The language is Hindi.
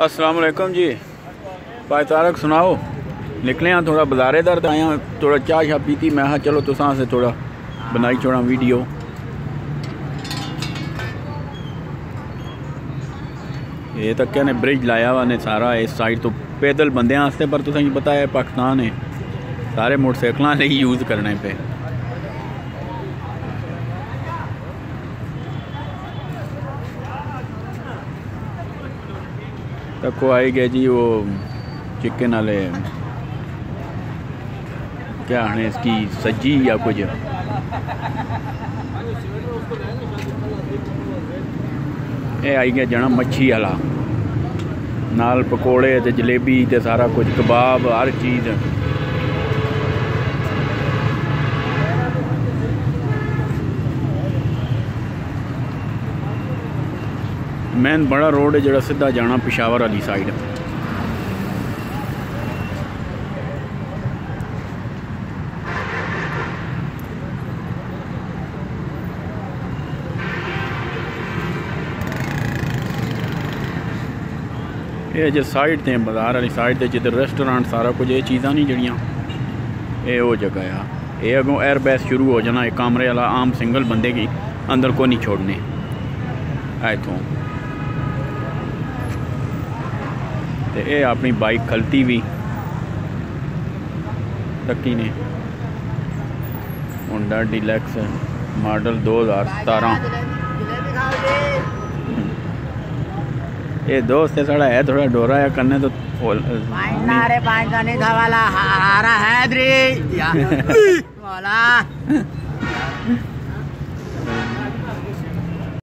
अस्सलाम वालेकुम जी। भाई तारक, सुनाओ। निकले हाँ थोड़ा बाजारे दर्द आया थोड़ा चाह शाह पीती। मैं हाँ चलो तुसा से थोड़ा बनाई छोड़ा वीडियो। ये तक क्या ने ब्रिज लाया हुआ ने सारा, इस साइड तो पैदल बंदे पर तुसें पता है, पाकिस्तान है। सारे मोटरसाइकिल यूज़ करने पे। तक आई गए जी वो चिकन वाले क्या है इसकी सज्जी या कुछ ये आई गया जना मच्छी वाला नाल पकौड़े ते जलेबी ते सारा कुछ कबाब हर चीज़ मैन बड़ा रोड है जरा सीधा जाना पिशावर वाली साइड ये जो साइड थे बाज़ार वाली साइड से जिधर रेस्टोरेंट सारा कुछ, ये चीज़ा नहीं जड़ियाँ ये वो जगह आ ये अगों एयर बैस शुरू हो जाना एक कमरे वाला आम सिंगल बंदे की अंदर को नहीं छोड़ने। इतों अपनी बाइक खलती भी। तकी ने। होंडा डिलैक्स मॉडल दो हज़ार सतारह। ये दोस्त है साढ़ा है थोड़ा डोरा या करने तो नारे पाँच नहीं था वाला हारा है वाला